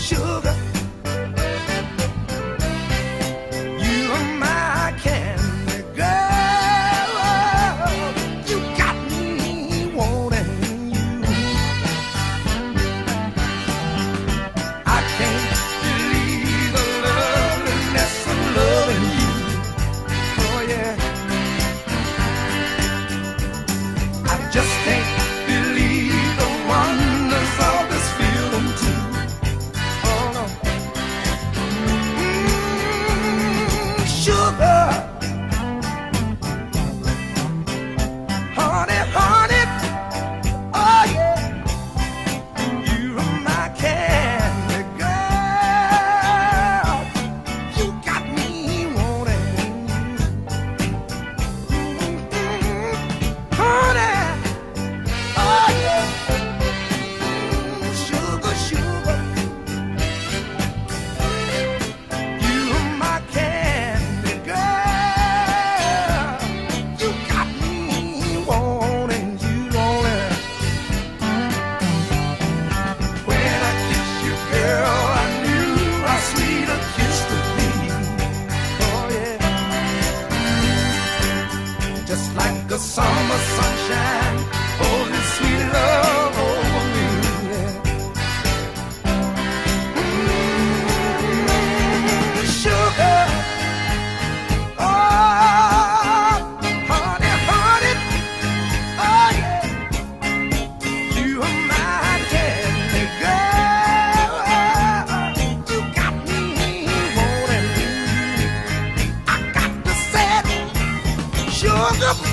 sugar. just like the summer sunshine. Oh, Yeah.